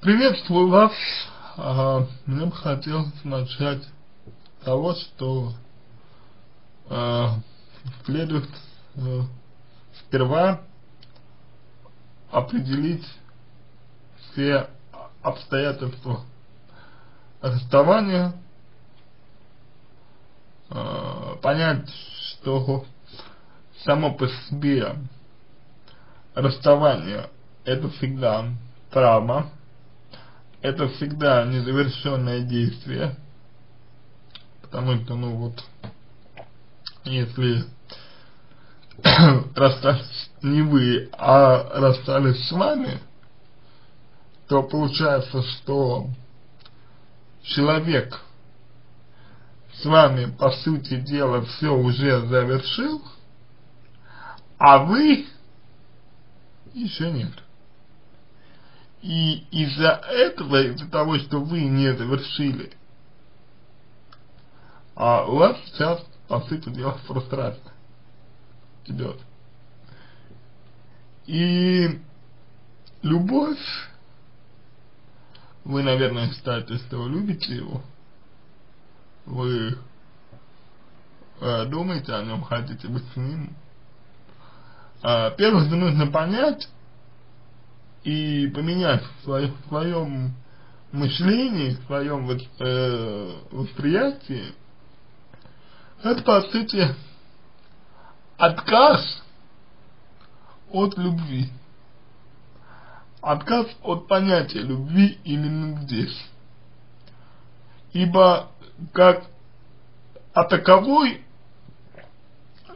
Приветствую вас. А, мне бы хотелось начать с того, что а, следует а, сперва определить все обстоятельства расставания, а, понять, что само по себе расставание это всегда травма, это всегда незавершенное действие, потому что, ну вот, если расстались не вы, а расстались с вами, то получается, что человек с вами, по сути дела, все уже завершил, а вы еще нет. И из-за этого, из-за того, что вы не завершили, а у вас сейчас, по сути дела, фрустрация идет. И любовь, вы, наверное, считаете, что вы любите его, вы э, думаете о нем, хотите быть с ним. А, первое, что нужно понять, и поменять в своем, в своем мышлении, в своем э, восприятии, это по сути отказ от любви. Отказ от понятия любви именно здесь. Ибо как о таковой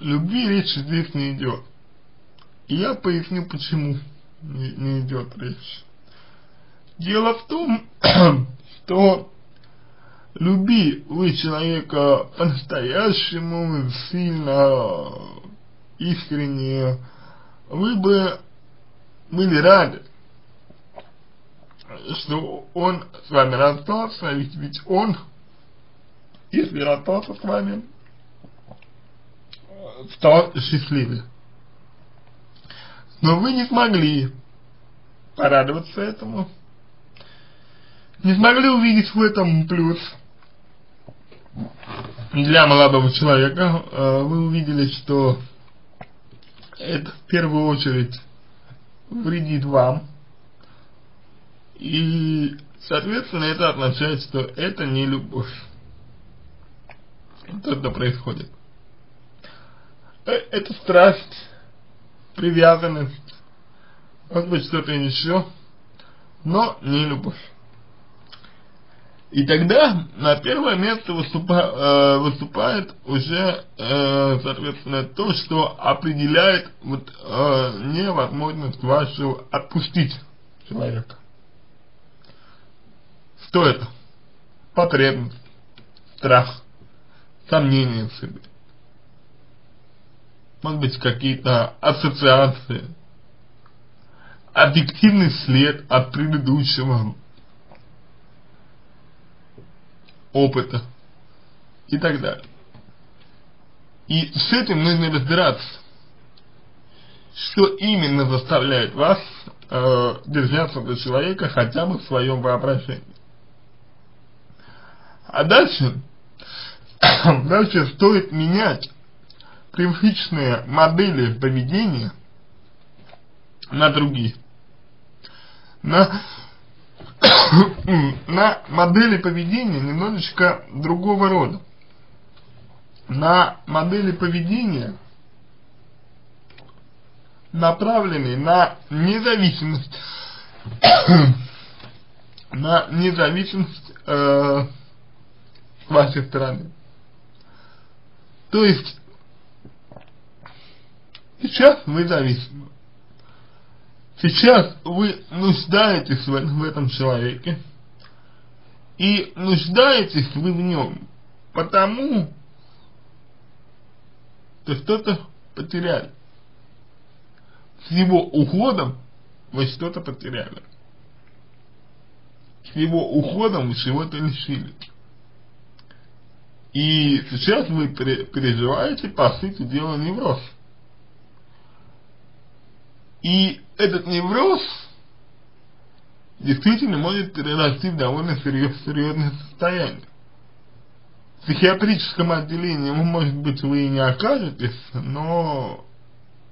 любви речь здесь не идет. И я поясню почему не, идет речь. Дело в том, что люби вы человека по-настоящему, сильно, искренне, вы бы были рады, что он с вами расстался, ведь, ведь он, если расстался с вами, стал счастливым но вы не смогли порадоваться этому, не смогли увидеть в этом плюс для молодого человека. Э, вы увидели, что это в первую очередь вредит вам, и, соответственно, это означает, что это не любовь. То, что происходит. Э, это страсть, привязанность, может быть что-то еще, но не любовь. И тогда на первое место выступа, э, выступает уже, э, соответственно, то, что определяет вот, э, невозможность вашего отпустить человека. Что это? Потребность, страх, сомнение в себе может быть какие-то ассоциации, объективный след от предыдущего опыта и так далее. И с этим нужно разбираться, что именно заставляет вас э, держаться до человека хотя бы в своем воображении. А дальше, дальше стоит менять привычные модели поведения на другие. На, на модели поведения немножечко другого рода. На модели поведения, направленные на независимость, на независимость э, с вашей стороны. То есть Сейчас вы зависимы. Сейчас вы нуждаетесь в, в этом человеке. И нуждаетесь вы в нем. Потому что что-то потеряли. С его уходом вы что-то потеряли. С его уходом вы чего-то лишились. И сейчас вы переживаете, по сути дела, невроз. И этот невроз действительно может перерасти в довольно серьезное состояние. В психиатрическом отделении, может быть, вы и не окажетесь, но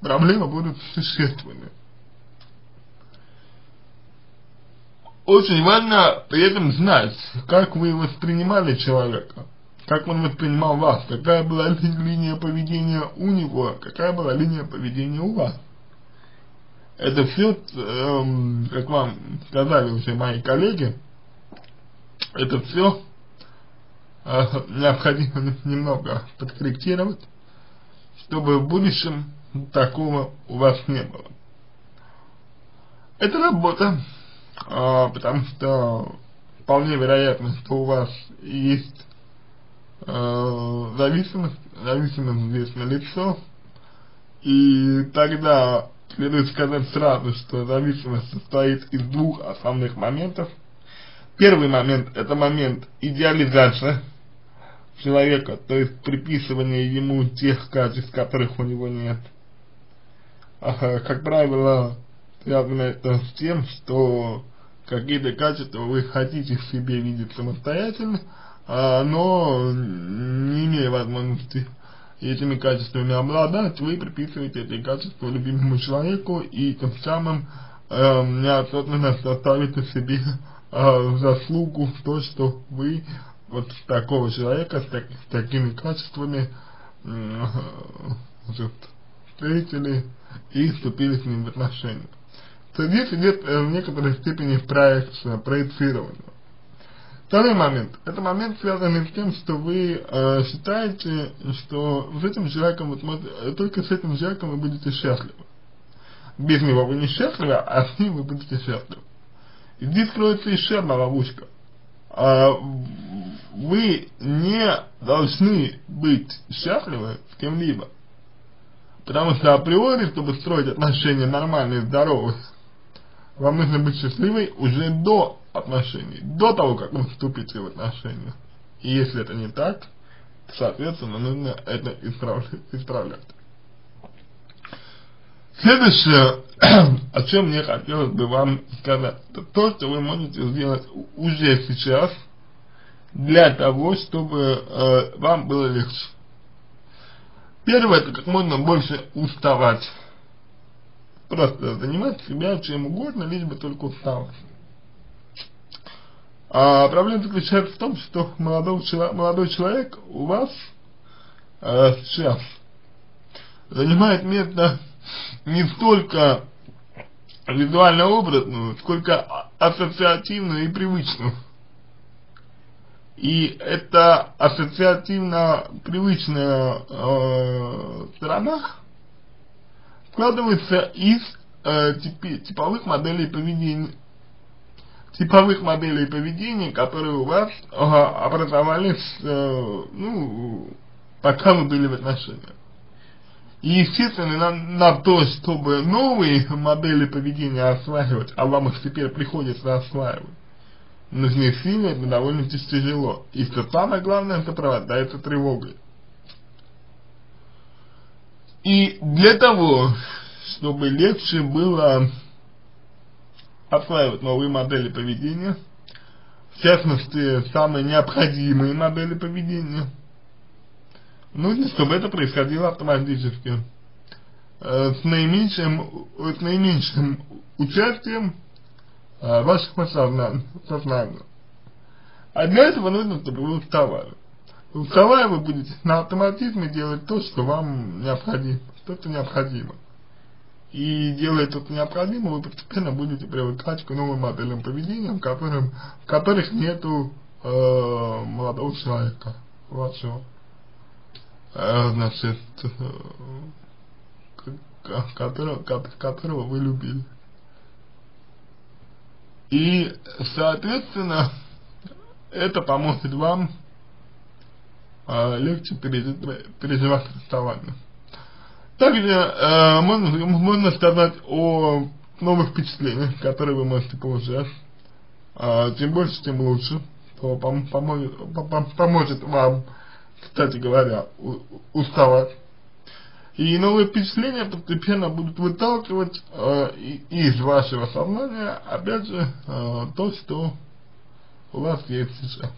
проблемы будут существенны. Очень важно при этом знать, как вы воспринимали человека, как он воспринимал вас, какая была линия поведения у него, какая была линия поведения у вас. Это все, эм, как вам сказали уже мои коллеги, это все э, необходимо немного подкорректировать, чтобы в будущем такого у вас не было. Это работа, а, потому что вполне вероятно, что у вас есть э, зависимость, зависимость здесь на лицо, и тогда следует сказать сразу, что зависимость состоит из двух основных моментов. Первый момент – это момент идеализации человека, то есть приписывание ему тех качеств, которых у него нет. Ага, как правило, связано это с тем, что какие-то качества вы хотите в себе видеть самостоятельно, а, но не имея возможности этими качествами обладать, вы приписываете эти качества любимому человеку и тем самым э, неосознанно ставите себе э, заслугу в то, что вы вот такого человека с, так, с такими качествами э, встретили и вступили с ним в отношения. То здесь идет э, в некоторой степени проекция, проецирование. Второй момент. Это момент связанный с тем, что вы э, считаете, что с этим человеком, вот, только с этим человеком вы будете счастливы. Без него вы не счастливы, а с ним вы будете счастливы. И здесь кроется еще одна ловушка. А, вы не должны быть счастливы с кем-либо. Потому что априори, чтобы строить отношения нормальные, здоровые, вам нужно быть счастливой уже до отношений, до того, как вы вступите в отношения. И если это не так, соответственно, нужно это исправлять. Следующее, о чем мне хотелось бы вам сказать, это то, что вы можете сделать уже сейчас для того, чтобы э, вам было легче. Первое, это как можно больше уставать. Просто занимать себя чем угодно, лишь бы только уставать. А проблема заключается в том, что молодой, человек у вас э, сейчас занимает место не столько визуально образную, сколько ассоциативную и привычную. И эта ассоциативно привычная э, сторона складывается из э, типи, типовых моделей поведения, типовых моделей поведения, которые у вас э, образовались, э, ну, пока вы были в отношениях. И, естественно, на, на то, чтобы новые модели поведения осваивать, а вам их теперь приходится осваивать, нужны силы, это довольно тяжело. И что самое главное, это сопровождается тревогой. И для того, чтобы легче было осваивать новые модели поведения, в частности, самые необходимые модели поведения, нужно, чтобы это происходило автоматически, э, с наименьшим, с наименьшим участием э, сознания, сознания. А для этого нужно, чтобы вы уставали. Уставая, вы будете на автоматизме делать то, что вам необходимо, что-то необходимо. И делая что необходимо, вы постепенно будете привыкать к новым моделям поведения, в, которым, в которых нету э, молодого человека вашего, э, значит, э, которого, которого вы любили. И, соответственно, это поможет вам э, легче переживать расставание. Также э, можно, сказать о новых впечатлениях, которые вы можете получать. Э, чем больше, тем лучше. То пом поможет, пом поможет вам, кстати говоря, уставать. И новые впечатления постепенно будут выталкивать э, из вашего сознания, опять же, э, то, что у вас есть сейчас.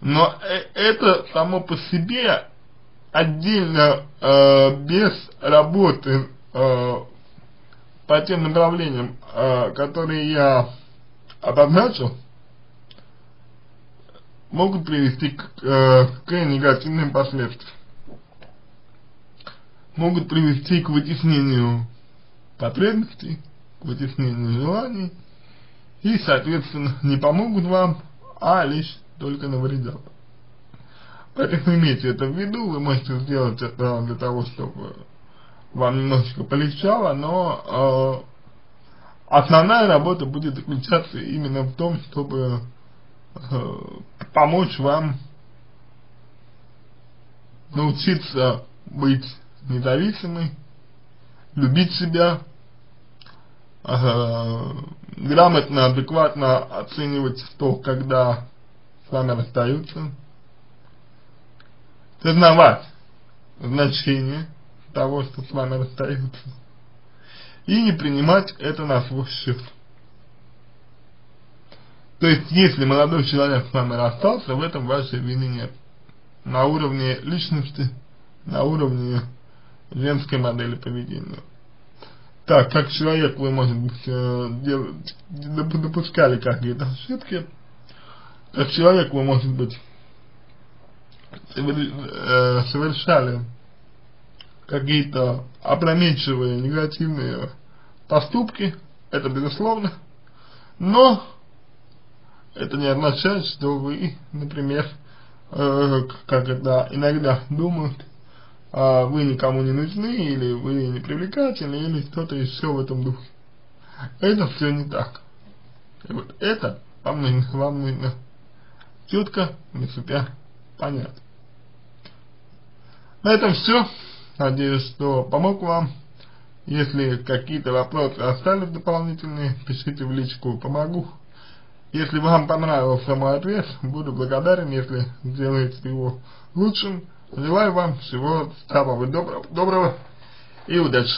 Но э это само по себе отдельно, э, без работы э, по тем направлениям, э, которые я обозначил, могут привести к, э, к негативным последствиям. Могут привести к вытеснению потребностей, к вытеснению желаний и, соответственно, не помогут вам, а лишь только навредят. Поэтому имейте это в виду, вы можете сделать это для того, чтобы вам немножечко полегчало, но э, основная работа будет заключаться именно в том, чтобы э, помочь вам научиться быть независимой, любить себя, э, грамотно, адекватно оценивать то, когда с вами расстаются, сознавать значение того, что с вами расстаются, и не принимать это на свой счет. То есть, если молодой человек с вами расстался, в этом вашей вины нет. На уровне личности, на уровне женской модели поведения. Так, как человек вы, может быть, э, допускали какие-то ошибки, как человек вы, может быть, совершали какие-то опрометчивые негативные поступки, это безусловно, но это не означает, что вы, например, э, как это иногда думают, э, вы никому не нужны, или вы не привлекательны, или что-то еще в этом духе. Это все не так. И вот это вам нужно, вам нужно четко для себя понять. На этом все. Надеюсь, что помог вам. Если какие-то вопросы остались дополнительные, пишите в личку, помогу. Если вам понравился мой ответ, буду благодарен, если сделаете его лучшим. Желаю вам всего самого доброго, доброго и удачи.